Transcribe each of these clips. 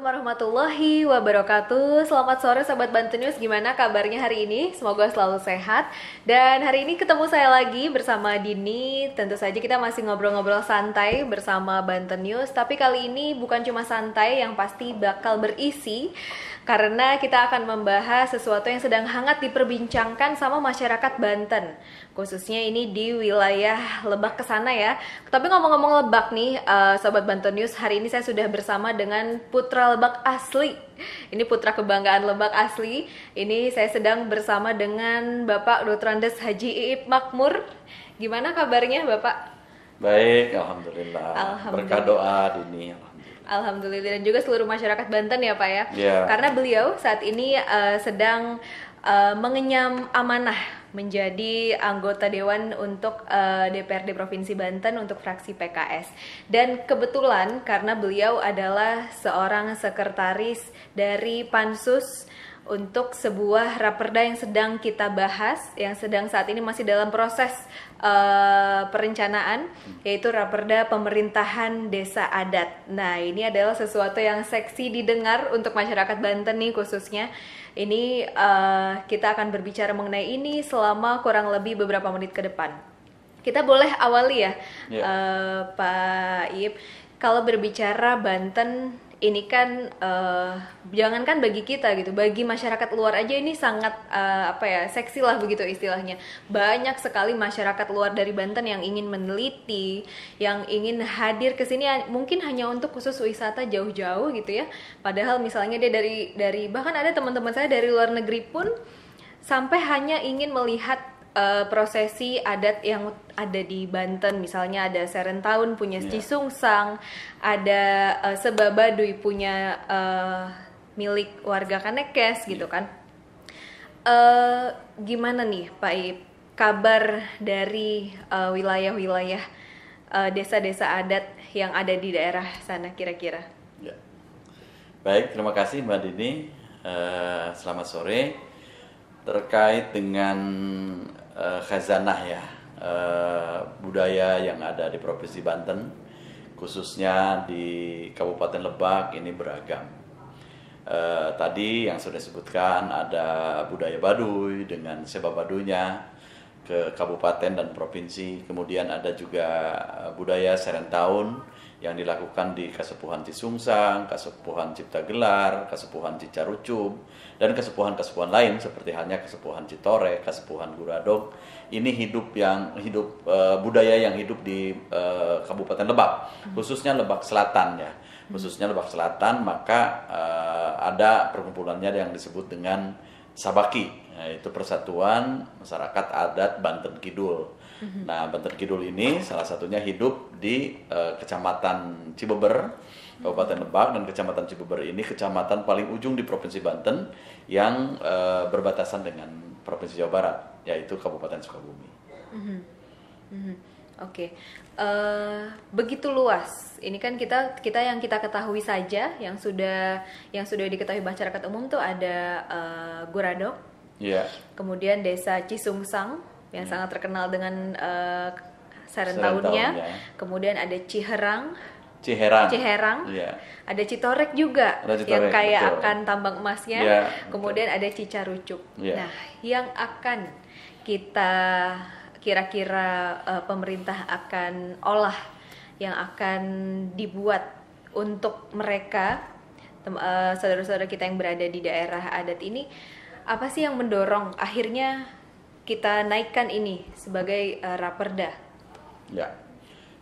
Assalamualaikum warahmatullahi wabarakatuh. Selamat sore Sobat Banten News. Gimana kabarnya hari ini? Semoga selalu sehat. Dan hari ini ketemu saya lagi bersama Dini. Tentu saja kita masih ngobrol-ngobrol santai bersama Banten News. Tapi kali ini bukan cuma santai yang pasti bakal berisi Karena kita akan membahas sesuatu yang sedang hangat diperbincangkan sama masyarakat Banten Khususnya ini di wilayah Lebak ke sana ya Tapi ngomong-ngomong Lebak nih uh, Sobat Banten News Hari ini saya sudah bersama dengan putra Lebak asli. Ini putra kebanggaan Lebak asli. Ini saya sedang bersama dengan Bapak Dr. Andes Haji Iip Makmur. Gimana kabarnya Bapak? Baik, alhamdulillah. alhamdulillah. Berkah doa Dini. Alhamdulillah. Dan juga seluruh masyarakat Banten ya Pak ya. Yeah. Karena beliau saat ini uh, sedang uh, mengenyam amanah menjadi anggota dewan untuk uh, eh, DPRD Provinsi Banten untuk fraksi PKS. Dan kebetulan karena beliau adalah seorang sekretaris dari Pansus untuk sebuah raperda yang sedang kita bahas, yang sedang saat ini masih dalam proses uh, perencanaan, yaitu raperda pemerintahan desa adat. Nah, ini adalah sesuatu yang seksi didengar untuk masyarakat Banten nih khususnya ini uh, kita akan berbicara mengenai ini selama kurang lebih beberapa menit ke depan. Kita boleh awali ya, yeah. Ya. uh, Pak Ip. Kalau berbicara Banten ini kan uh, jangankan bagi kita gitu, bagi masyarakat luar aja ini sangat uh, apa ya seksi lah begitu istilahnya. Banyak sekali masyarakat luar dari Banten yang ingin meneliti, yang ingin hadir ke sini mungkin hanya untuk khusus wisata jauh-jauh gitu ya. Padahal misalnya dia dari dari bahkan ada teman-teman saya dari luar negeri pun sampai hanya ingin melihat uh, prosesi adat yang ada di Banten misalnya ada Serentaun punya yeah. Cisungsang ada uh, Sebabaduy punya uh, milik warga Kanekes gitu iya. kan uh, gimana nih Pak Ip kabar dari wilayah-wilayah uh, desa-desa adat yang ada di daerah sana kira-kira ya. baik terima kasih Mbak Dini uh, selamat sore terkait dengan uh, khazanah ya uh, budaya yang ada di provinsi Banten khususnya di Kabupaten Lebak ini beragam. Uh, tadi yang sudah disebutkan ada budaya Baduy dengan sebab Badunya ke kabupaten dan provinsi. Kemudian ada juga budaya Serentaun yang dilakukan di Kasepuhan Cisungsang, Kasepuhan Cipta Gelar, Kasepuhan Cicarucum, dan kesepuhan-kesepuhan lain seperti halnya Kesepuhan Citore, Kesepuhan Guradog. Ini hidup yang hidup uh, budaya yang hidup di uh, Kabupaten Lebak, khususnya Lebak Selatan ya. Khususnya Lebak Selatan, maka uh, ada perkumpulannya yang disebut dengan Sabaki, yaitu Persatuan Masyarakat Adat Banten Kidul hmm Nah, Banten Kidul ini salah satunya hidup di uh, Kecamatan Cibeber, Kabupaten Lebak dan Kecamatan Cibeber ini kecamatan paling ujung di Provinsi Banten yang uh, berbatasan dengan Provinsi Jawa Barat, yaitu Kabupaten Sukabumi. Mm-hmm. Mm-hmm. Oke, okay. uh, eh, begitu luas. Ini kan kita kita yang kita ketahui saja, yang sudah yang sudah diketahui masyarakat umum tuh ada uh, Guradok, yeah. kemudian Desa Cisungsang, yang hmm. sangat terkenal dengan uh, tahunnya. Ya. Kemudian ada Ciherang. Ciherang. Ciherang. Ya. Ada Citorek juga ada Citorek, yang kayak betul. akan tambang emasnya. Ya, Kemudian ada Cicarucuk. Ya. Nah, yang akan kita kira-kira uh, pemerintah akan olah yang akan dibuat untuk mereka uh, saudara-saudara kita yang berada di daerah adat ini apa sih yang mendorong akhirnya kita naikkan ini sebagai uh, raperda? Ya,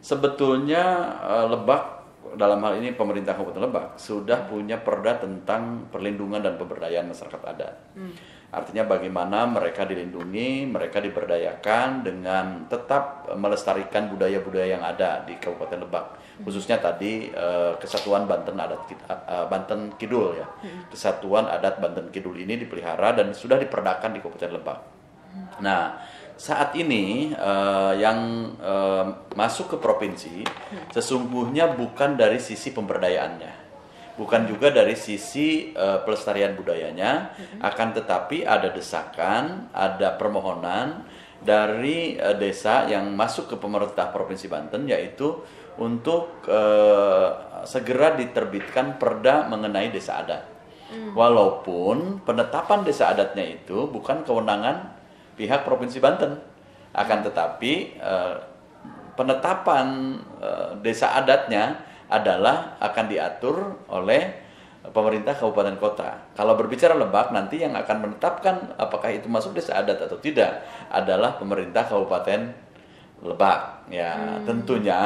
sebetulnya uh, Lebak dalam hal ini pemerintah Kabupaten Lebak sudah punya perda tentang perlindungan dan pemberdayaan masyarakat adat. Hmm. Artinya bagaimana mereka dilindungi, mereka diberdayakan dengan tetap melestarikan budaya-budaya yang ada di Kabupaten Lebak. Hmm. Khususnya tadi uh, Kesatuan Banten Adat uh, Banten Kidul ya. Hmm. Kesatuan Adat Banten Kidul ini dipelihara dan sudah diperdakan di Kabupaten Lebak. Nah, saat ini uh, yang uh, masuk ke provinsi sesungguhnya bukan dari sisi pemberdayaannya, bukan juga dari sisi uh, pelestarian budayanya, akan tetapi ada desakan, ada permohonan dari uh, desa yang masuk ke pemerintah Provinsi Banten yaitu untuk uh, segera diterbitkan perda mengenai desa adat. Hmm. Walaupun penetapan desa adatnya itu bukan kewenangan pihak Provinsi Banten, akan tetapi uh, penetapan uh, desa adatnya adalah akan diatur oleh pemerintah kabupaten kota. Kalau berbicara Lebak nanti yang akan menetapkan apakah itu masuk desa adat atau tidak adalah pemerintah kabupaten Lebak. Ya, hmm. tentunya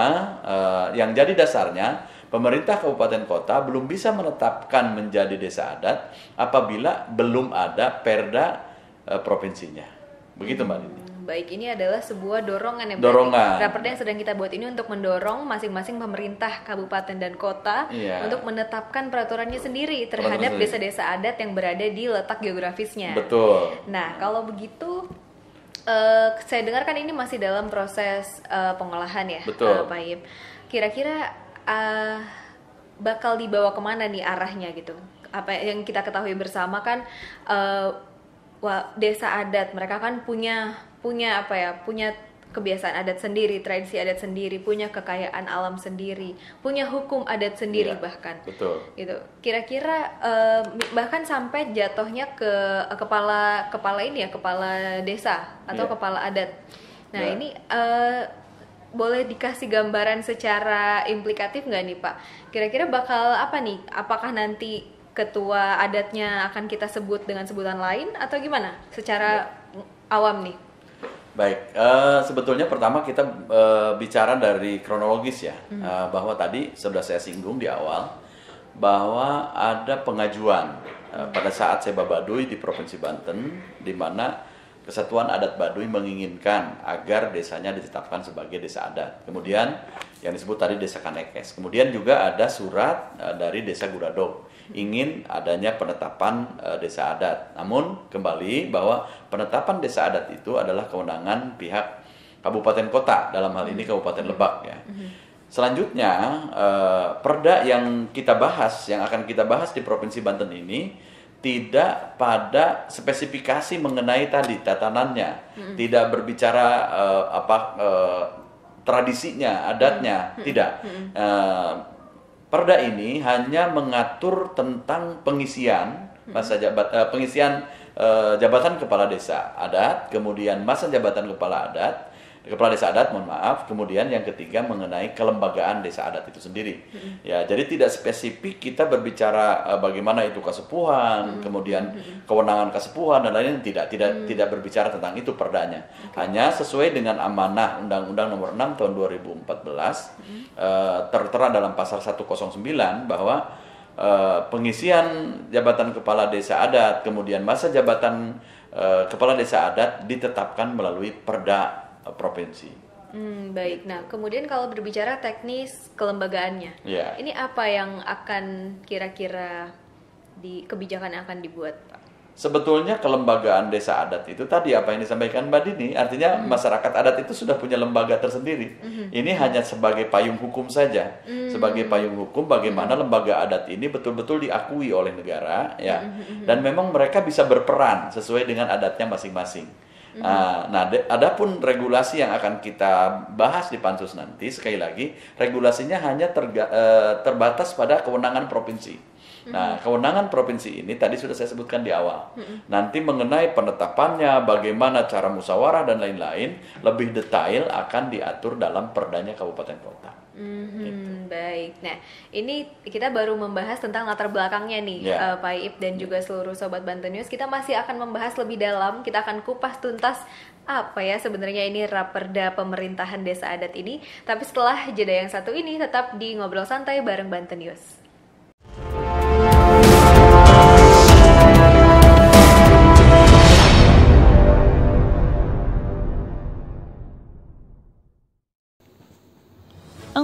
uh, yang jadi dasarnya pemerintah kabupaten kota belum bisa menetapkan menjadi desa adat apabila belum ada perda uh, provinsinya. Begitu Mbak Dini baik ini adalah sebuah dorongan ya dorongan. Raperda yang sedang kita buat ini untuk mendorong masing-masing pemerintah kabupaten dan kota yeah. untuk menetapkan peraturannya sendiri terhadap desa-desa adat yang berada di letak geografisnya. Betul. Nah kalau begitu uh, saya dengarkan ini masih dalam proses uh, pengolahan ya betul. uh, Pak kira-kira uh, bakal dibawa ke mana nih arahnya gitu? Apa yang kita ketahui bersama kan uh, desa adat mereka kan punya punya apa ya punya kebiasaan adat sendiri, tradisi adat sendiri, punya kekayaan alam sendiri, punya hukum adat sendiri iya, bahkan. Betul. Gitu. Kira-kira uh, bahkan sampai jatuhnya ke uh, kepala kepala ini ya, kepala desa atau iya. kepala adat. Nah, iya. ini uh, boleh dikasih gambaran secara implikatif nggak nih Pak? Kira-kira bakal apa nih? Apakah nanti ketua adatnya akan kita sebut dengan sebutan lain atau gimana? Secara ya. awam nih. Baik, uh, sebetulnya pertama kita uh, bicara dari kronologis ya, hmm. uh, bahwa tadi sudah saya singgung di awal bahwa ada pengajuan uh, pada saat Seba Baduy di Provinsi Banten, di mana Kesatuan Adat Baduy menginginkan agar desanya ditetapkan sebagai desa adat. Kemudian yang disebut tadi Desa Kanekes. Kemudian juga ada surat uh, dari Desa Guradog ingin adanya penetapan uh, desa adat. Namun kembali bahwa penetapan desa adat itu adalah kewenangan pihak kabupaten kota dalam hal ini Kabupaten Lebak ya. Selanjutnya uh, perda yang kita bahas yang akan kita bahas di Provinsi Banten ini tidak pada spesifikasi mengenai tadi tatanannya, hmm. tidak berbicara uh, apa uh, tradisinya, adatnya, hmm. tidak. Uh, Perda ini hanya mengatur tentang pengisian masa jabat uh, pengisian uh, jabatan kepala desa adat, kemudian masa jabatan kepala adat, kepala desa adat mohon maaf kemudian yang ketiga mengenai kelembagaan desa adat itu sendiri hmm. ya jadi tidak spesifik kita berbicara uh, bagaimana itu kesepuhan hmm. kemudian hmm. kewenangan kesepuhan dan lain-lain tidak tidak hmm. tidak berbicara tentang itu perdanya okay. hanya sesuai dengan amanah Undang-Undang Nomor 6 Tahun 2014 hmm. uh, tertera dalam pasal 109 bahwa Uh, pengisian jabatan kepala desa adat, kemudian masa jabatan uh, kepala desa adat ditetapkan melalui perda uh, provinsi. Hmm, baik. Nah, kemudian kalau berbicara teknis kelembagaannya, yeah. ini apa yang akan kira-kira di kebijakan yang akan dibuat, Pak? Sebetulnya kelembagaan desa adat itu tadi apa yang disampaikan Mbak Dini, artinya hmm. masyarakat adat itu sudah punya lembaga tersendiri. Hmm. Ini hanya sebagai payung hukum saja, hmm. sebagai payung hukum bagaimana hmm. lembaga adat ini betul-betul diakui oleh negara, ya, hmm. hmm, hmm. dan memang mereka bisa berperan sesuai dengan adatnya masing-masing. Uh, nah, adapun regulasi yang akan kita bahas di pansus nanti sekali lagi regulasinya hanya terga, uh, terbatas pada kewenangan provinsi. Nah, kewenangan provinsi ini tadi sudah saya sebutkan di awal. Nanti mengenai penetapannya, bagaimana cara musyawarah dan lain-lain, lebih detail akan diatur dalam perdanya kabupaten kota. Mm-hmm, gitu. Baik. Nah, ini kita baru membahas tentang latar belakangnya nih, yeah. Ya. uh, Pak Ip dan juga seluruh sobat Banten News. Kita masih akan membahas lebih dalam. Kita akan kupas tuntas apa ya sebenarnya ini raperda pemerintahan desa adat ini. Tapi setelah jeda yang satu ini tetap di ngobrol santai bareng Banten News.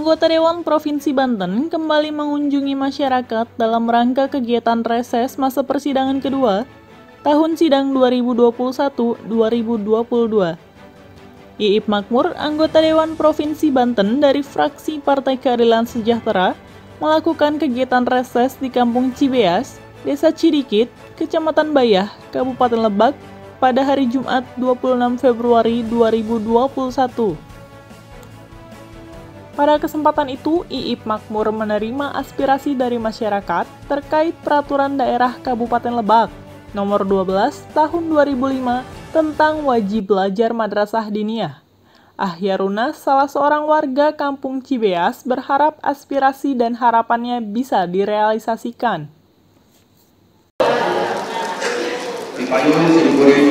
Anggota Dewan Provinsi Banten kembali mengunjungi masyarakat dalam rangka kegiatan reses masa persidangan kedua tahun sidang 2021-2022. Iip Makmur, anggota Dewan Provinsi Banten dari fraksi Partai Keadilan Sejahtera, melakukan kegiatan reses di Kampung Cibeas, Desa Cidikit, Kecamatan Bayah, Kabupaten Lebak, pada hari Jumat 26 Februari 2021. Pada kesempatan itu, Iip Makmur menerima aspirasi dari masyarakat terkait peraturan daerah Kabupaten Lebak nomor 12 tahun 2005 tentang wajib belajar madrasah diniyah. Ahyaruna, salah seorang warga kampung Cibeas, berharap aspirasi dan harapannya bisa direalisasikan. Dipayung Siburi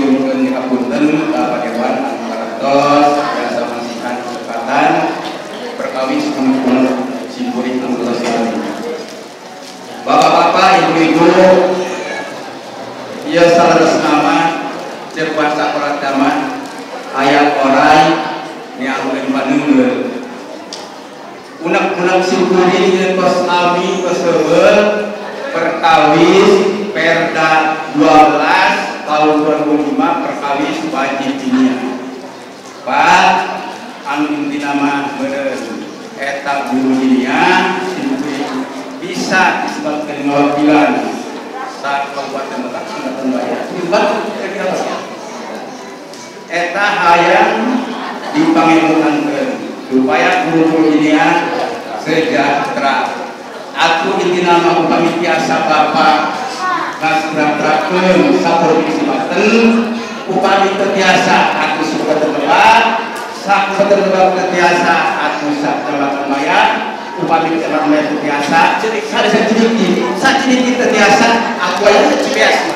sada sedikit sak sedikit terbiasa aku aja terbiasa.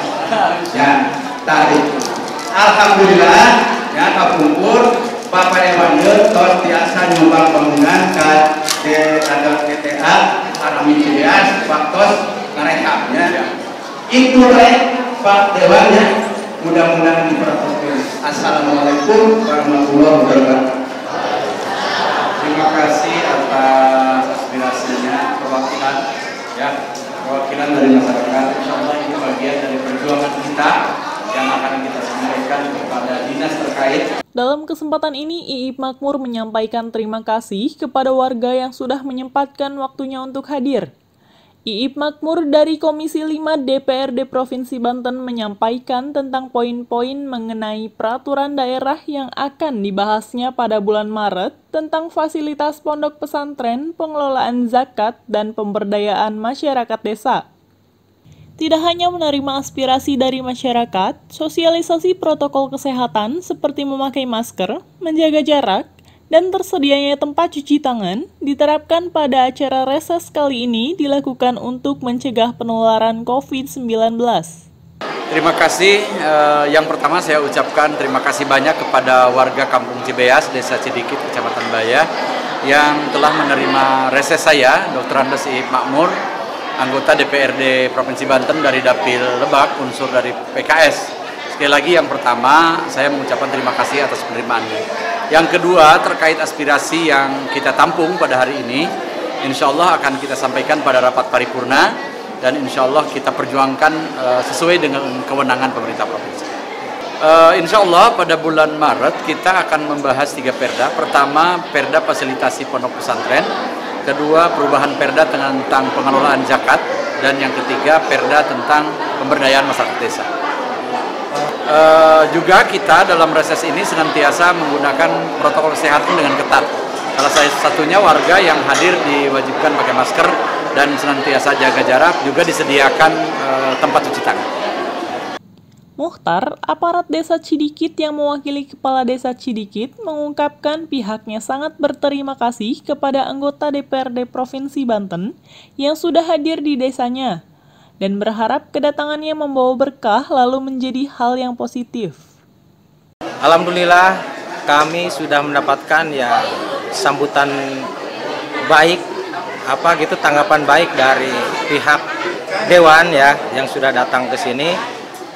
Ya tarik alhamdulillah ya kapumpur Bapak Dewan tos biasa nyumbang bangunan ke ada GTA Arami Cibias Faktos ngarekamnya itu Pak Dewannya mudah-mudahan diperhatikan Assalamualaikum warahmatullahi wabarakatuh. Terima kasih atas aspirasinya perwakilan ya perwakilan dari masyarakat Insya Allah bagian dari perjuangan kita yang akan kita sampaikan kepada dinas terkait. Dalam kesempatan ini, Iip Makmur menyampaikan terima kasih kepada warga yang sudah menyempatkan waktunya untuk hadir Iip Makmur dari Komisi 5 DPRD Provinsi Banten menyampaikan tentang poin-poin mengenai peraturan daerah yang akan dibahasnya pada bulan Maret tentang fasilitas pondok pesantren, pengelolaan zakat, dan pemberdayaan masyarakat desa. Tidak hanya menerima aspirasi dari masyarakat, sosialisasi protokol kesehatan seperti memakai masker, menjaga jarak, dan tersedianya tempat cuci tangan diterapkan pada acara reses kali ini dilakukan untuk mencegah penularan COVID-19. Terima kasih. Eh, yang pertama saya ucapkan terima kasih banyak kepada warga Kampung Cibeas, Desa Cidikit, Kecamatan Baya, yang telah menerima reses saya, Dr. Andes I. Makmur, anggota DPRD Provinsi Banten dari Dapil Lebak, unsur dari PKS. Sekali lagi yang pertama, saya mengucapkan terima kasih atas penerimaannya. Yang kedua terkait aspirasi yang kita tampung pada hari ini, insya Allah akan kita sampaikan pada rapat paripurna dan insya Allah kita perjuangkan uh, sesuai dengan kewenangan pemerintah provinsi. Uh, insya Allah pada bulan Maret kita akan membahas tiga perda. Pertama, perda fasilitasi pondok pesantren. Kedua, perubahan perda tentang pengelolaan zakat. Dan yang ketiga, perda tentang pemberdayaan masyarakat desa. Uh, juga kita dalam reses ini senantiasa menggunakan protokol kesehatan dengan ketat. Salah satunya warga yang hadir diwajibkan pakai masker dan senantiasa jaga jarak, juga disediakan uh, tempat cuci tangan. Muhtar, aparat desa Cidikit yang mewakili kepala desa Cidikit mengungkapkan pihaknya sangat berterima kasih kepada anggota DPRD Provinsi Banten yang sudah hadir di desanya dan berharap kedatangannya membawa berkah lalu menjadi hal yang positif. Alhamdulillah kami sudah mendapatkan ya sambutan baik apa gitu tanggapan baik dari pihak dewan ya yang sudah datang ke sini.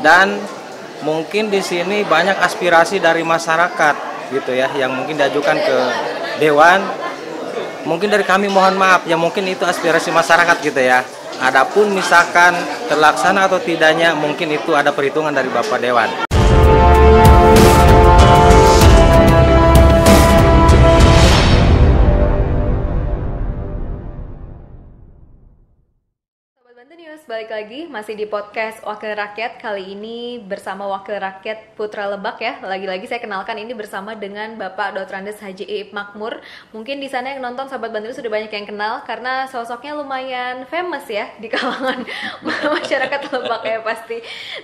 Dan mungkin di sini banyak aspirasi dari masyarakat gitu ya yang mungkin diajukan ke dewan. Mungkin dari kami mohon maaf ya mungkin itu aspirasi masyarakat gitu ya Adapun misalkan terlaksana atau tidaknya mungkin itu ada perhitungan dari Bapak Dewan. Balik lagi masih di podcast Wakil Rakyat kali ini bersama Wakil Rakyat Putra Lebak ya. Lagi-lagi saya kenalkan ini bersama dengan Bapak Dr. Andes Haji Iip Makmur. Mungkin di sana yang nonton sahabat Bantul sudah banyak yang kenal karena sosoknya lumayan famous ya di kalangan masyarakat Lebak ya pasti.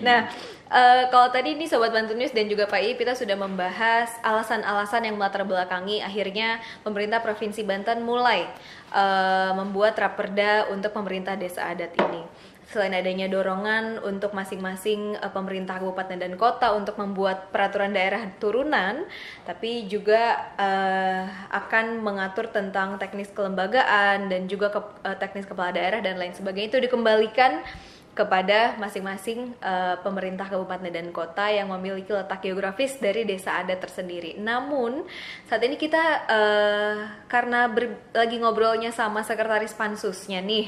Nah, Uh, kalau tadi ini Sobat Bantu News dan juga Pak Iip kita sudah membahas alasan-alasan yang melatar belakangi akhirnya pemerintah Provinsi Banten mulai uh, membuat raperda untuk pemerintah desa adat ini. Selain adanya dorongan untuk masing-masing uh, pemerintah kabupaten dan kota untuk membuat peraturan daerah turunan, tapi juga uh, akan mengatur tentang teknis kelembagaan dan juga ke, uh, teknis kepala daerah dan lain sebagainya. Itu dikembalikan kepada masing-masing uh, pemerintah kabupaten dan kota yang memiliki letak geografis dari desa adat tersendiri. Namun saat ini kita uh, karena ber, lagi ngobrolnya sama sekretaris pansusnya nih,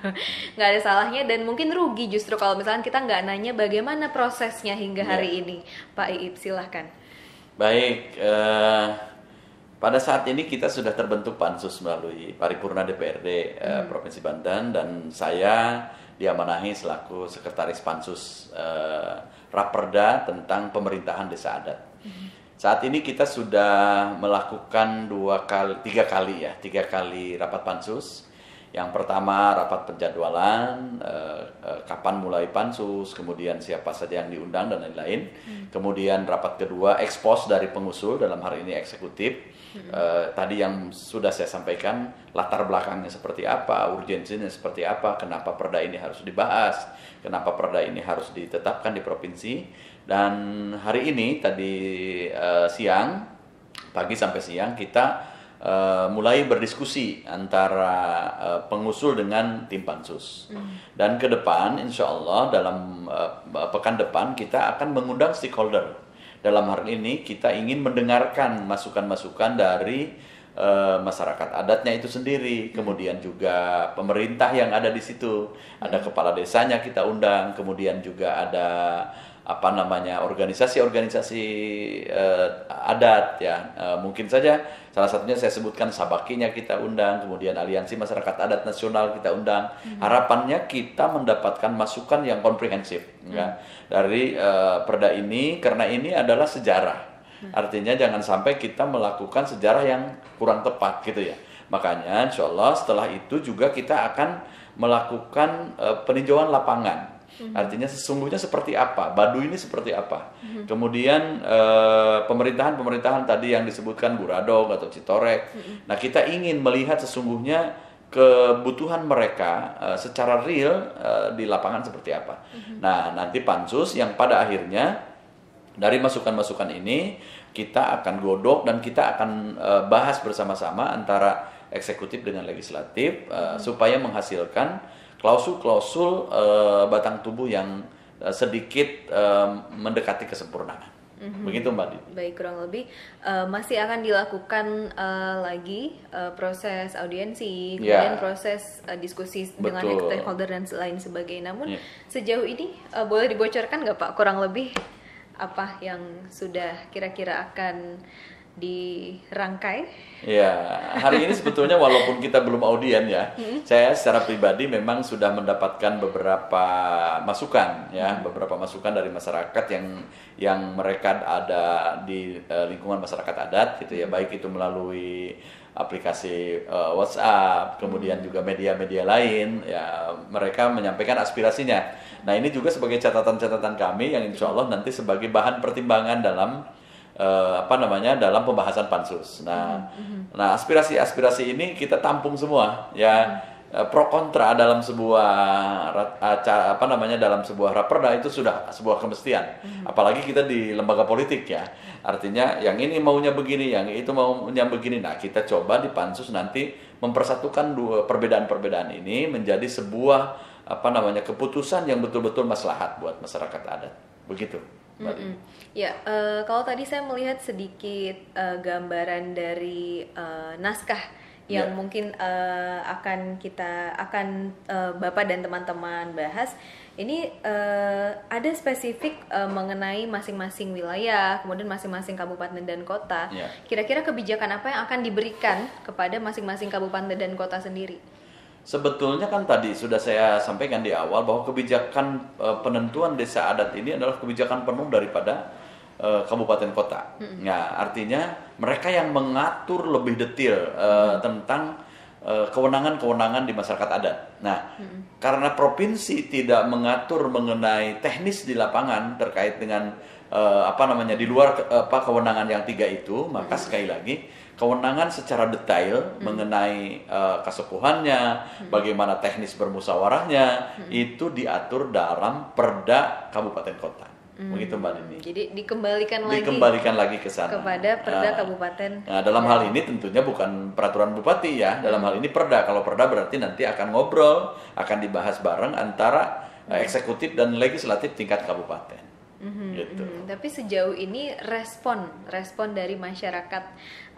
nggak ada salahnya dan mungkin rugi justru kalau misalnya kita nggak nanya bagaimana prosesnya hingga ya. hari ini, Pak Iip silahkan. Baik. Uh pada saat ini kita sudah terbentuk pansus melalui paripurna DPRD hmm. Provinsi Banten dan saya diamanahi selaku sekretaris pansus uh, raperda tentang pemerintahan desa adat. Saat ini kita sudah melakukan dua kali, tiga kali ya, tiga kali rapat pansus. Yang pertama rapat penjadwalan, uh, uh, kapan mulai pansus, kemudian siapa saja yang diundang dan lain-lain. Hmm. Kemudian rapat kedua ekspos dari pengusul dalam hari ini eksekutif Uh, tadi yang sudah saya sampaikan latar belakangnya seperti apa, urgensinya seperti apa, kenapa perda ini harus dibahas, kenapa perda ini harus ditetapkan di provinsi. Dan hari ini tadi uh, siang, pagi sampai siang kita uh, mulai berdiskusi antara uh, pengusul dengan tim pansus. Hmm. Dan ke depan, insya Allah dalam uh, pekan depan kita akan mengundang stakeholder. Dalam hal ini kita ingin mendengarkan masukan-masukan dari uh, masyarakat adatnya itu sendiri, kemudian juga pemerintah yang ada di situ, ada kepala desanya kita undang, kemudian juga ada apa namanya organisasi-organisasi uh, adat ya uh, mungkin saja salah satunya saya sebutkan Sabakinya kita undang kemudian Aliansi Masyarakat Adat Nasional kita undang hmm. harapannya kita mendapatkan masukan yang komprehensif hmm. ya dari uh, perda ini karena ini adalah sejarah hmm. artinya jangan sampai kita melakukan sejarah yang kurang tepat gitu ya makanya insya Allah setelah itu juga kita akan melakukan uh, peninjauan lapangan hmm Artinya sesungguhnya seperti apa, Badu ini seperti apa. Mm-hmm. Kemudian eh, pemerintahan-pemerintahan tadi yang disebutkan Guradog atau Citorek. Mm-hmm. Nah, kita ingin melihat sesungguhnya kebutuhan mereka eh, secara real eh, di lapangan seperti apa. Mm-hmm. Nah, nanti pansus yang pada akhirnya dari masukan-masukan ini kita akan godok dan kita akan bahas bersama-sama antara eksekutif dengan legislatif uh, mm-hmm. supaya menghasilkan klausul-klausul uh, batang tubuh yang uh, sedikit uh, mendekati kesempurnaan. Mm-hmm. Begitu Mbak Didi. Baik kurang lebih uh, masih akan dilakukan uh, lagi uh, proses audiensi, kemudian yeah. proses uh, diskusi Betul. dengan stakeholder dan lain sebagainya. Namun yeah. sejauh ini uh, boleh dibocorkan nggak Pak kurang lebih apa yang sudah kira-kira akan dirangkai? Ya, hari ini sebetulnya walaupun kita belum audien ya, hmm. saya secara pribadi memang sudah mendapatkan beberapa masukan ya, hmm. beberapa masukan dari masyarakat yang yang mereka ada di uh, lingkungan masyarakat adat gitu ya, baik itu melalui aplikasi uh, WhatsApp, kemudian juga media-media lain, ya mereka menyampaikan aspirasinya. Nah ini juga sebagai catatan-catatan kami yang insya Allah nanti sebagai bahan pertimbangan dalam uh, apa namanya dalam pembahasan pansus. Nah, mm-hmm. nah aspirasi-aspirasi ini kita tampung semua ya. Mm-hmm. pro kontra dalam sebuah acara apa namanya dalam sebuah raperda itu sudah sebuah kemestian. Mm-hmm. Apalagi kita di lembaga politik ya. Artinya yang ini maunya begini, yang itu maunya begini. Nah, kita coba di pansus nanti mempersatukan dua perbedaan-perbedaan ini menjadi sebuah apa namanya keputusan yang betul-betul maslahat buat masyarakat adat. Begitu. Mm -mm. Ya, uh, kalau tadi saya melihat sedikit uh, gambaran dari uh, naskah yang yeah. mungkin uh, akan kita akan uh, bapak dan teman-teman bahas. Ini uh, ada spesifik uh, mengenai masing-masing wilayah, kemudian masing-masing kabupaten dan kota. kira Kira-kira kebijakan apa yang akan diberikan kepada masing-masing kabupaten dan kota sendiri? Sebetulnya kan tadi sudah saya sampaikan di awal bahwa kebijakan uh, penentuan desa adat ini adalah kebijakan penuh daripada uh, kabupaten kota. Nah, artinya mereka yang mengatur lebih detail hmm. tentang kewenangan-kewenangan di masyarakat adat. Nah, hmm. karena provinsi tidak mengatur mengenai teknis di lapangan terkait dengan uh, apa namanya di luar apa kewenangan yang tiga itu, maka hmm. sekali lagi kewenangan secara detail hmm. mengenai uh, kesepuhannya, hmm. bagaimana teknis bermusyawarahnya hmm. itu diatur dalam Perda Kabupaten Kota. Hmm. Begitu Mbak Nini. Jadi dikembalikan lagi dikembalikan lagi ke sana kepada Perda uh, Kabupaten. Nah, dalam ya. hal ini tentunya bukan peraturan bupati ya. Dalam hal ini Perda. Kalau Perda berarti nanti akan ngobrol, akan dibahas bareng antara uh, eksekutif dan legislatif tingkat kabupaten. Mm-hmm, gitu. mm-hmm. Tapi sejauh ini respon respon dari masyarakat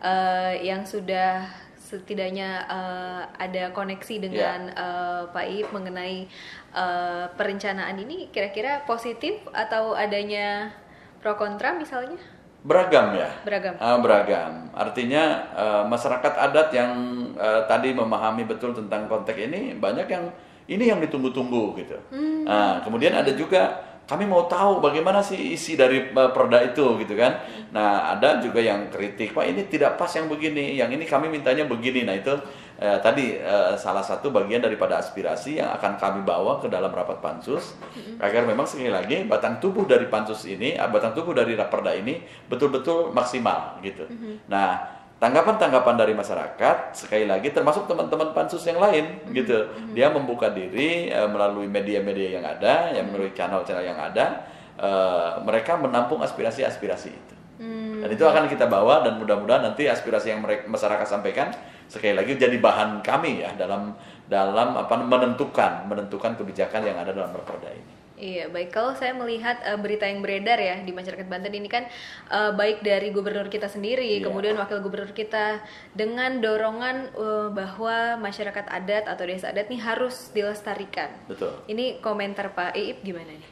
uh, yang sudah setidaknya uh, ada koneksi dengan yeah. uh, Pak Ip mengenai uh, perencanaan ini kira-kira positif atau adanya pro kontra misalnya? Beragam ya. Beragam. Uh, beragam. Artinya uh, masyarakat adat yang uh, tadi memahami betul tentang konteks ini banyak yang ini yang ditunggu-tunggu gitu. Hmm. Nah, kemudian ada juga kami mau tahu bagaimana sih isi dari uh, perda itu gitu kan. Nah ada juga yang kritik pak ini tidak pas yang begini, yang ini kami mintanya begini. Nah itu eh, tadi eh, salah satu bagian daripada aspirasi yang akan kami bawa ke dalam rapat pansus agar memang sekali lagi batang tubuh dari pansus ini, ah, batang tubuh dari perda ini betul-betul maksimal gitu. Nah tanggapan-tanggapan dari masyarakat sekali lagi termasuk teman-teman pansus yang lain mm-hmm. gitu mm-hmm. dia membuka diri uh, melalui media-media yang ada yang mm-hmm. melalui channel-channel yang ada uh, mereka menampung aspirasi-aspirasi itu mm-hmm. dan itu akan kita bawa dan mudah-mudahan nanti aspirasi yang mereka, masyarakat sampaikan sekali lagi jadi bahan kami ya dalam dalam apa menentukan menentukan kebijakan yang ada dalam perda ini Iya, baik. Kalau saya melihat uh, berita yang beredar ya di masyarakat Banten ini kan uh, baik dari gubernur kita sendiri, yeah. kemudian wakil gubernur kita dengan dorongan uh, bahwa masyarakat adat atau desa adat ini harus dilestarikan. Betul. Ini komentar Pak Iip gimana nih?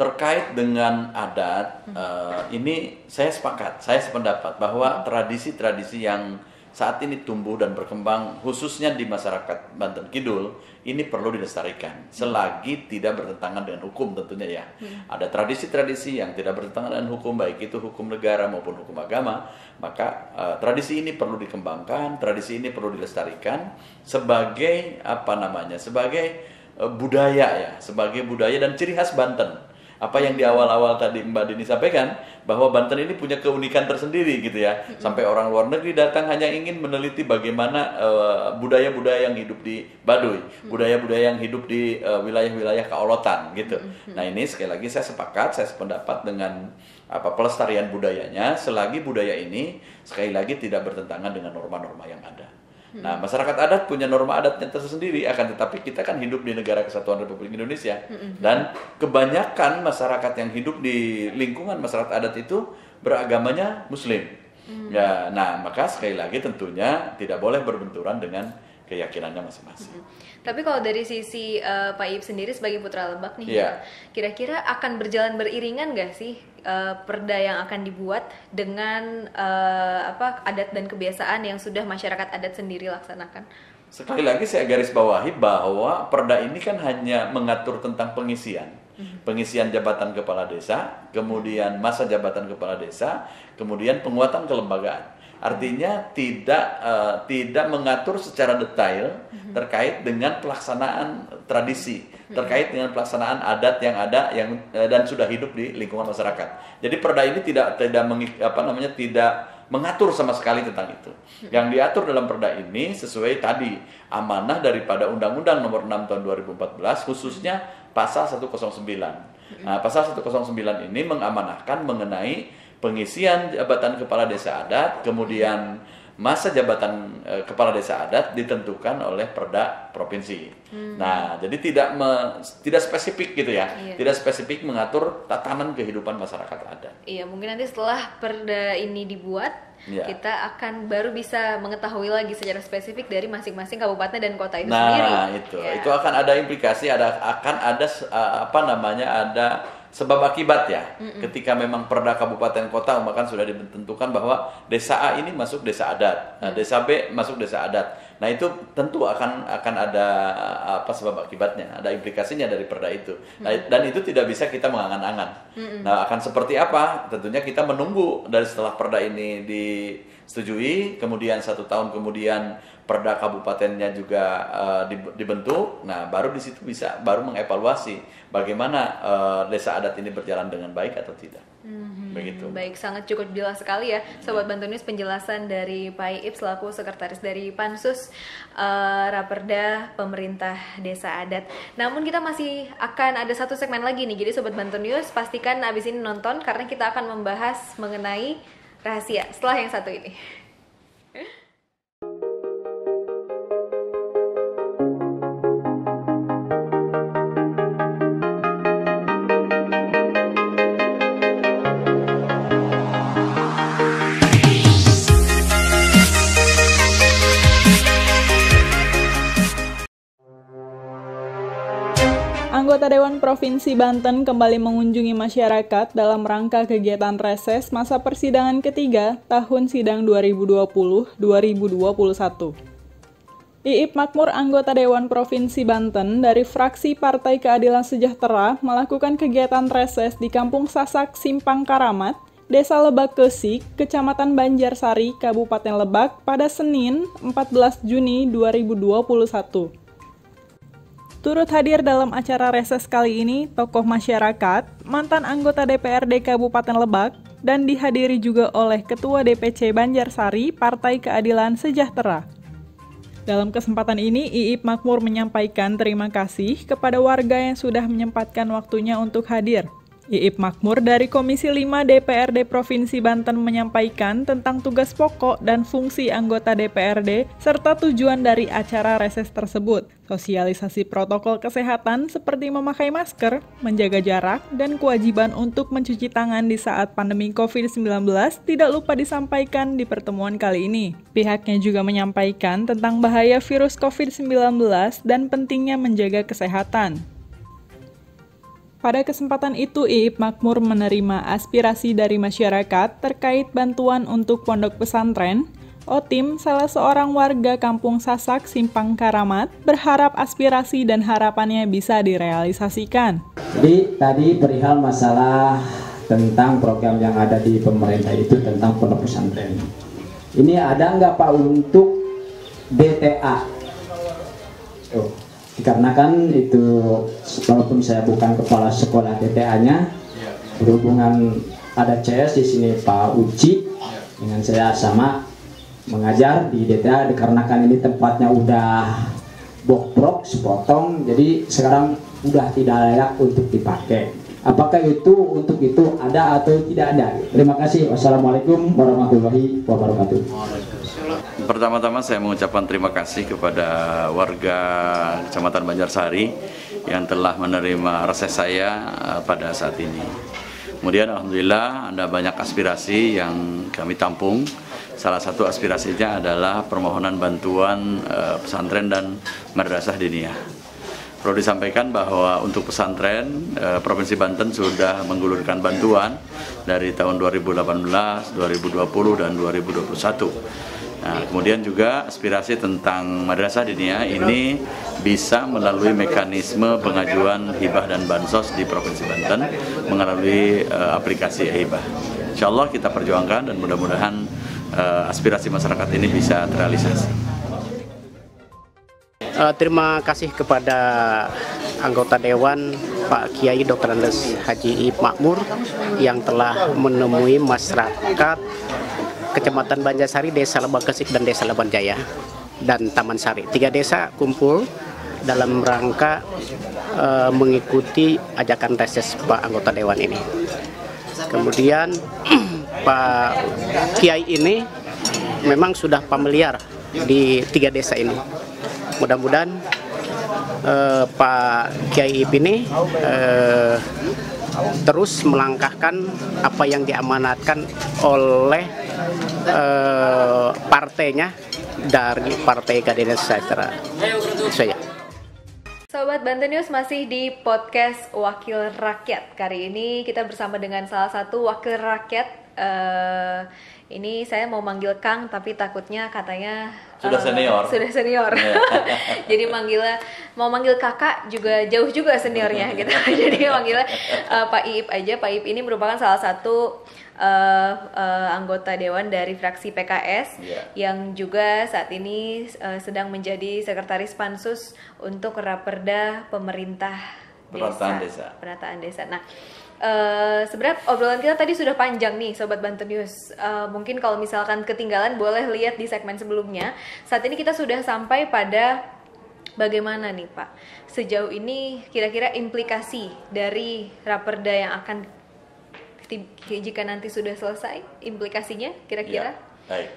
Terkait dengan adat, hmm. uh, ini saya sepakat, saya sependapat bahwa tradisi-tradisi yang saat ini tumbuh dan berkembang khususnya di masyarakat Banten Kidul ini perlu dilestarikan selagi tidak bertentangan dengan hukum tentunya ya. Hmm. Ada tradisi-tradisi yang tidak bertentangan dengan hukum baik itu hukum negara maupun hukum agama, maka uh, tradisi ini perlu dikembangkan, tradisi ini perlu dilestarikan sebagai apa namanya? sebagai uh, budaya ya, sebagai budaya dan ciri khas Banten apa yang di awal-awal tadi Mbak Dini sampaikan bahwa Banten ini punya keunikan tersendiri gitu ya. Sampai orang luar negeri datang hanya ingin meneliti bagaimana eh, budaya-budaya uh, yang hidup di Baduy, budaya-budaya yang hidup di wilayah wilayah-wilayah Kaolotan gitu. Nah, ini sekali lagi saya sepakat, saya sependapat dengan apa pelestarian budayanya selagi budaya ini sekali lagi tidak bertentangan dengan norma-norma yang ada. Nah, masyarakat adat punya norma adatnya tersendiri, akan tetapi kita kan hidup di negara kesatuan Republik Indonesia. Dan kebanyakan masyarakat yang hidup di lingkungan masyarakat adat itu beragamanya Muslim. Ya, nah maka sekali lagi tentunya tidak boleh berbenturan dengan keyakinannya masing-masing. Hmm. Tapi kalau dari sisi uh, Pak Ip sendiri sebagai putra Lebak nih, yeah. kira-kira akan berjalan beriringan gak sih uh, perda yang akan dibuat dengan uh, apa adat dan kebiasaan yang sudah masyarakat adat sendiri laksanakan? Sekali lagi saya garis bawahi bahwa perda ini kan hanya mengatur tentang pengisian. Hmm. Pengisian jabatan kepala desa, kemudian masa jabatan kepala desa, kemudian penguatan kelembagaan Artinya tidak uh, tidak mengatur secara detail terkait dengan pelaksanaan tradisi, terkait dengan pelaksanaan adat yang ada yang uh, dan sudah hidup di lingkungan masyarakat. Jadi perda ini tidak tidak mengik, apa namanya tidak mengatur sama sekali tentang itu. Yang diatur dalam perda ini sesuai tadi amanah daripada Undang-Undang Nomor 6 Tahun 2014 khususnya pasal 109. Nah, pasal 109 ini mengamanahkan mengenai pengisian jabatan kepala desa adat, kemudian masa jabatan e, kepala desa adat ditentukan oleh perda provinsi. Hmm. Nah, jadi tidak me, tidak spesifik gitu ya, iya. tidak spesifik mengatur tatanan kehidupan masyarakat adat. Iya, mungkin nanti setelah perda ini dibuat, ya. kita akan baru bisa mengetahui lagi secara spesifik dari masing-masing kabupaten dan kota itu nah, sendiri. Nah, itu, ya. itu akan ada implikasi, ada akan ada apa namanya ada sebab akibat ya. Ketika memang perda kabupaten kota bahkan sudah ditentukan bahwa desa A ini masuk desa adat, nah, desa B masuk desa adat. Nah itu tentu akan akan ada apa sebab akibatnya, ada implikasinya dari perda itu. Nah, dan itu tidak bisa kita mengangan-angan. Nah akan seperti apa? Tentunya kita menunggu dari setelah perda ini disetujui, kemudian satu tahun kemudian perda kabupatennya juga uh, dibentuk. Nah baru di situ bisa baru mengevaluasi bagaimana uh, desa adat ini berjalan dengan baik atau tidak. Hmm, Begitu. Baik, sangat cukup jelas sekali ya, Sobat Bantu News penjelasan dari Pak Iip selaku sekretaris dari Pansus uh, Raperda Pemerintah Desa Adat. Namun kita masih akan ada satu segmen lagi nih, jadi Sobat Bantu News pastikan abis ini nonton karena kita akan membahas mengenai rahasia setelah yang satu ini. Anggota Dewan Provinsi Banten kembali mengunjungi masyarakat dalam rangka kegiatan reses masa persidangan ketiga tahun sidang 2020-2021. Iip Makmur, anggota Dewan Provinsi Banten dari fraksi Partai Keadilan Sejahtera melakukan kegiatan reses di Kampung Sasak, Simpang Karamat, Desa Lebak Kesik, Kecamatan Banjarsari, Kabupaten Lebak pada Senin 14 Juni 2021. Turut hadir dalam acara reses kali ini tokoh masyarakat, mantan anggota DPRD Kabupaten Lebak, dan dihadiri juga oleh Ketua DPC Banjarsari Partai Keadilan Sejahtera. Dalam kesempatan ini, Iip Makmur menyampaikan terima kasih kepada warga yang sudah menyempatkan waktunya untuk hadir. Iip Makmur dari Komisi 5 DPRD Provinsi Banten menyampaikan tentang tugas pokok dan fungsi anggota DPRD serta tujuan dari acara reses tersebut. Sosialisasi protokol kesehatan seperti memakai masker, menjaga jarak, dan kewajiban untuk mencuci tangan di saat pandemi COVID-19 tidak lupa disampaikan di pertemuan kali ini. Pihaknya juga menyampaikan tentang bahaya virus COVID-19 dan pentingnya menjaga kesehatan. Pada kesempatan itu, Iip Makmur menerima aspirasi dari masyarakat terkait bantuan untuk pondok pesantren. Otim, salah seorang warga kampung Sasak, Simpang Karamat, berharap aspirasi dan harapannya bisa direalisasikan. Jadi tadi perihal masalah tentang program yang ada di pemerintah itu tentang pondok pesantren. Ini ada nggak Pak untuk DTA? Tuh dikarenakan itu walaupun saya bukan kepala sekolah DTA-nya berhubungan ada CS di sini Pak Uci dengan saya sama mengajar di DTA dikarenakan ini tempatnya udah bokrok sepotong jadi sekarang udah tidak layak untuk dipakai. Apakah itu untuk itu ada atau tidak ada? Terima kasih. Wassalamualaikum warahmatullahi wabarakatuh Pertama-tama saya mengucapkan terima kasih kepada warga Kecamatan Banjarsari yang telah menerima reses saya eh, pada saat ini. Kemudian Alhamdulillah ada banyak aspirasi yang kami tampung. Salah satu aspirasinya adalah permohonan bantuan uh, pesantren dan madrasah diniyah. Perlu disampaikan bahwa untuk pesantren, uh, Provinsi Banten sudah menggulirkan bantuan dari tahun 2018, 2020, dan 2021 Nah, kemudian juga aspirasi tentang madrasah dinia ini bisa melalui mekanisme pengajuan hibah dan bansos di Provinsi Banten melalui uh, aplikasi hibah. Insya Allah kita perjuangkan dan mudah-mudahan uh, aspirasi masyarakat ini bisa terrealisasi. Uh, terima kasih kepada anggota Dewan Pak Kiai Dr. Andes Haji Makmur yang telah menemui masyarakat Kecamatan Banjarsari, Desa Lebak Kesik, dan Desa Leban Jaya dan Taman Sari. Tiga desa kumpul dalam rangka uh, mengikuti ajakan reses Pak anggota Dewan ini. Kemudian Pak Kiai ini memang sudah familiar di tiga desa ini. Mudah-mudahan uh, Pak Kiai ini uh, terus melangkahkan apa yang diamanatkan oleh uh, partainya dari Partai Keadilan Sejahtera. Saya. Sobat Banten News masih di podcast Wakil Rakyat. Kali ini kita bersama dengan salah satu wakil rakyat. Eh, ini saya mau manggil Kang, tapi takutnya katanya Sudah eh, senior. Sudah senior. Iya. Jadi manggilnya mau manggil kakak juga jauh juga seniornya gitu. Jadi manggilnya eh, Pak Iip aja. Pak Iip ini merupakan salah satu eh, eh, anggota dewan dari fraksi PKS Iya. yang juga saat ini eh, sedang menjadi sekretaris pansus untuk raperda pemerintah Penataan desa. Penataan desa. Nah, eh, sebenarnya obrolan kita tadi sudah panjang nih, sobat Banten News. Eh, mungkin kalau misalkan ketinggalan boleh lihat di segmen sebelumnya. Saat ini kita sudah sampai pada bagaimana nih Pak sejauh ini kira-kira implikasi dari raperda yang akan jika nanti sudah selesai implikasinya kira-kira? Ya, baik.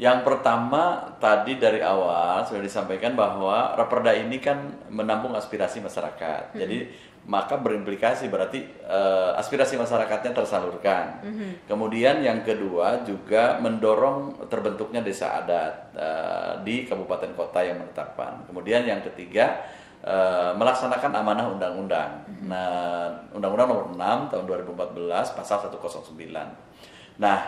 Yang pertama tadi dari awal sudah disampaikan bahwa Raperda ini kan menampung aspirasi masyarakat. Jadi maka berimplikasi berarti eh, aspirasi masyarakatnya tersalurkan. Kemudian yang kedua juga mendorong terbentuknya desa adat eh, di kabupaten kota yang menetapkan. Kemudian yang ketiga eh, melaksanakan amanah undang-undang. Nah, Undang-Undang Nomor 6 tahun 2014 pasal 109. Nah,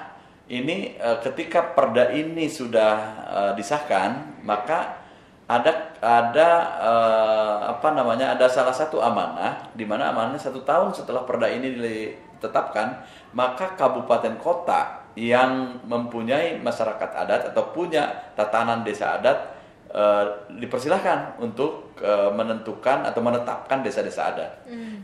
ini eh, ketika perda ini sudah eh, disahkan, maka ada ada eh, apa namanya ada salah satu amanah di mana amanahnya satu tahun setelah perda ini ditetapkan, maka kabupaten kota yang mempunyai masyarakat adat atau punya tatanan desa adat eh, dipersilahkan untuk eh, menentukan atau menetapkan desa-desa adat.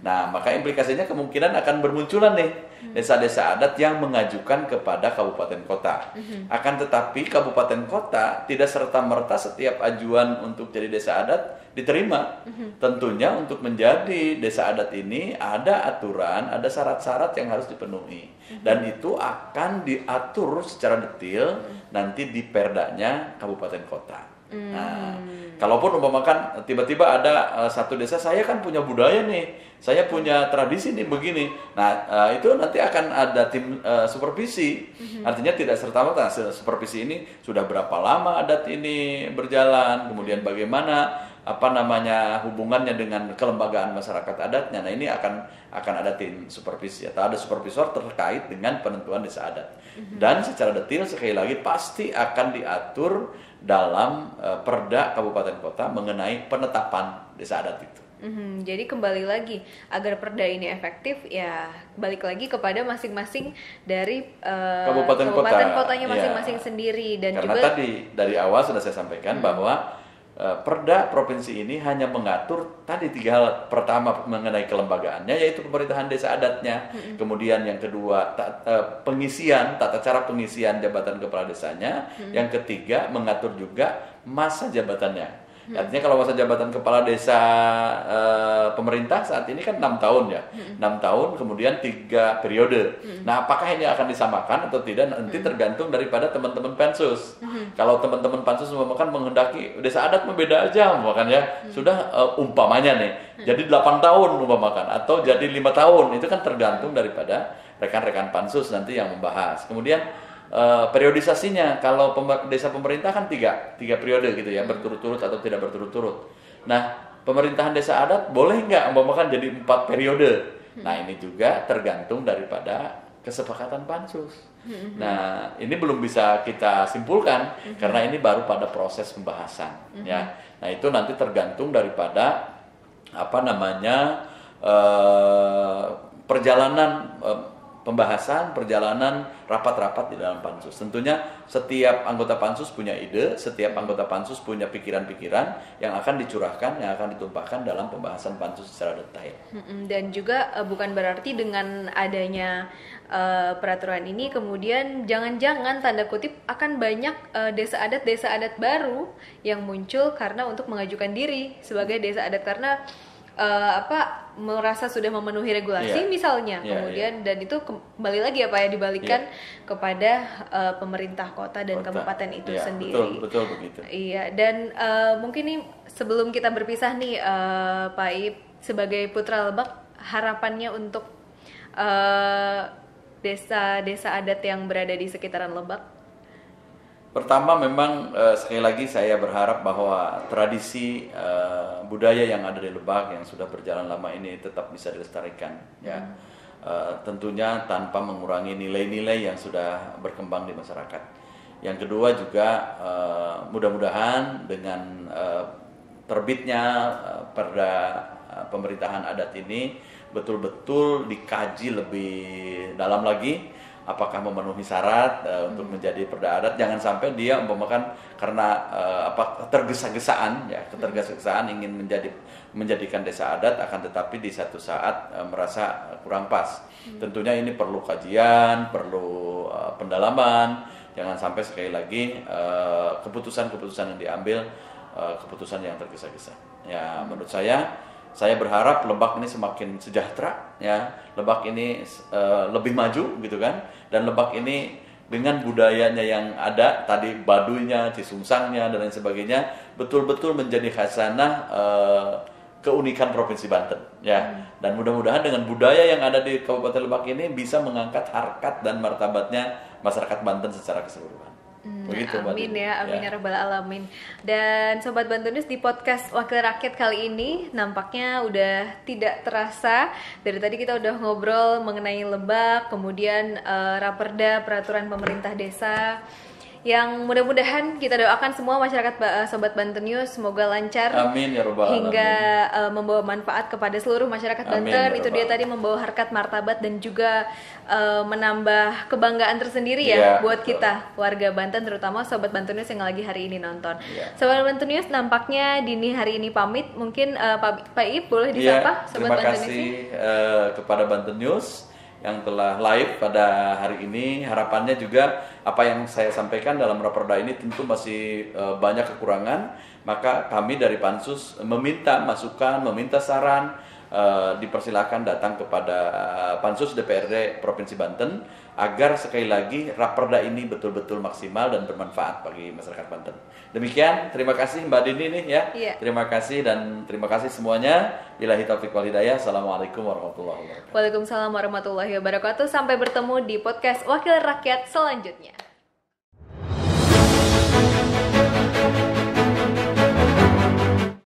Nah, maka implikasinya kemungkinan akan bermunculan nih desa-desa adat yang mengajukan kepada kabupaten kota. Akan tetapi kabupaten kota tidak serta merta setiap ajuan untuk jadi desa adat diterima. Tentunya untuk menjadi desa adat ini ada aturan, ada syarat-syarat yang harus dipenuhi. Dan itu akan diatur secara detail nanti di perdanya kabupaten kota. Nah, kalaupun umpamakan tiba-tiba ada eh, satu desa saya kan punya budaya nih, saya punya tradisi nih begini. Nah, eh, itu nanti akan ada tim eh, supervisi. Artinya tidak serta merta supervisi ini sudah berapa lama adat ini berjalan, kemudian bagaimana apa namanya hubungannya dengan kelembagaan masyarakat adatnya. Nah, ini akan akan ada tim supervisi atau ada supervisor terkait dengan penentuan desa adat. Dan secara detail sekali lagi pasti akan diatur dalam eh, perda kabupaten kota mengenai penetapan desa adat itu. Mhm, jadi kembali lagi agar perda ini efektif ya balik lagi kepada masing-masing dari eh, Kabupaten kota, kotanya ya. masing-masing sendiri dan Karena juga tadi dari awal sudah saya sampaikan bahwa eh, perda provinsi ini hanya mengatur tadi tiga hal. Pertama mengenai kelembagaannya yaitu pemerintahan desa adatnya, kemudian yang kedua ta- eh, pengisian tata cara pengisian jabatan kepala desanya, yang ketiga mengatur juga masa jabatannya. Artinya kalau masa jabatan kepala desa eh, pemerintah saat ini kan enam tahun ya, enam tahun kemudian tiga periode. Nah, apakah ini akan disamakan atau tidak? Nanti tergantung daripada teman-teman pansus. Kalau teman-teman pansus umpamakan menghendaki desa adat membeda aja, umpamakan ya sudah eh, umpamanya nih, jadi 8 tahun umpamakan atau jadi lima tahun. Itu kan tergantung daripada rekan-rekan pansus nanti yang membahas. Kemudian eh, periodisasinya kalau pemba- desa pemerintah kan tiga tiga periode gitu ya berturut-turut atau tidak berturut-turut. Nah pemerintahan desa adat boleh nggak umpamakan jadi empat periode. Nah ini juga tergantung daripada kesepakatan pansus. Nah ini belum bisa kita simpulkan karena ini baru pada proses pembahasan ya. Nah itu nanti tergantung daripada apa namanya eh, perjalanan eh, pembahasan, perjalanan rapat-rapat di dalam pansus. Tentunya setiap anggota pansus punya ide, setiap anggota pansus punya pikiran-pikiran yang akan dicurahkan, yang akan ditumpahkan dalam pembahasan pansus secara detail. Dan juga eh, bukan berarti dengan adanya eh, peraturan ini kemudian jangan-jangan tanda kutip akan banyak eh, desa adat desa adat baru yang muncul karena untuk mengajukan diri sebagai desa adat karena eh, apa merasa sudah memenuhi regulasi Iya. misalnya Iya, kemudian dan itu kembali lagi apa ya dibalikan kepada eh, pemerintah kota dan Kota. kabupaten itu Iya, sendiri. Betul, betul begitu. Iya, dan eh, mungkin nih sebelum kita berpisah nih eh, Pak Ip sebagai putra Lebak harapannya untuk eh, desa-desa adat yang berada di sekitaran Lebak. Pertama memang eh, sekali lagi saya berharap bahwa tradisi eh, budaya yang ada di Lebak yang sudah berjalan lama ini tetap bisa dilestarikan ya. Eh, tentunya tanpa mengurangi nilai-nilai yang sudah berkembang di masyarakat. Yang kedua juga eh, mudah-mudahan dengan eh, terbitnya eh, perda eh, pemerintahan adat ini betul-betul dikaji lebih dalam lagi apakah memenuhi syarat eh, untuk menjadi perda adat. Jangan sampai dia umpamakan karena eh, apa tergesa-gesaan ya ketergesa-gesaan ingin menjadi menjadikan desa adat akan tetapi di satu saat eh, merasa kurang pas. Tentunya ini perlu kajian perlu eh, pendalaman. Jangan sampai sekali lagi keputusan-keputusan yang diambil eh, keputusan yang tergesa-gesa. Ya menurut saya saya berharap Lebak ini semakin sejahtera ya. Lebak ini eh, lebih maju gitu kan. Dan Lebak ini dengan budayanya yang ada tadi baduinya cisungsangnya dan lain sebagainya betul-betul menjadi khazanah eh, keunikan provinsi Banten ya. Dan mudah-mudahan dengan budaya yang ada di Kabupaten Lebak ini bisa mengangkat harkat dan martabatnya masyarakat Banten secara keseluruhan begitu Mbak Amin ya, amin ya rabbal alamin. Dan sobat Bantunus di podcast Wakil Rakyat kali ini nampaknya udah tidak terasa. Dari tadi kita udah ngobrol mengenai Lebak, kemudian eh, Raperda peraturan pemerintah desa yang mudah-mudahan kita doakan semua masyarakat eh, sobat Banten News semoga lancar Amin ya hingga eh, membawa manfaat kepada seluruh masyarakat Amin, Banten. ya Itu dia tadi membawa harkat martabat dan juga eh, menambah kebanggaan tersendiri ya Iya, buat betul. kita warga Banten terutama sobat Banten News yang lagi hari ini nonton. Iya. Sobat Banten News nampaknya dini hari ini pamit. Mungkin eh, Pak Pak Iip boleh Iya, disapa sobat terima Banten News kasih eh, kepada Banten News yang telah live pada hari ini. Harapannya juga apa yang saya sampaikan dalam raperda ini tentu masih eh, banyak kekurangan. Maka kami dari Pansus meminta masukan, meminta saran, eh, dipersilakan datang kepada Pansus DPRD Provinsi Banten agar sekali lagi raperda ini betul-betul maksimal dan bermanfaat bagi masyarakat Banten. Demikian, terima kasih Mbak Dini nih ya. Iya. Terima kasih dan terima kasih semuanya. Bilahi taufiq wal hidayah. Assalamualaikum warahmatullahi wabarakatuh. Waalaikumsalam warahmatullahi wabarakatuh. Sampai bertemu di podcast Wakil Rakyat selanjutnya.